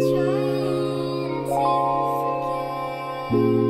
trying to forget.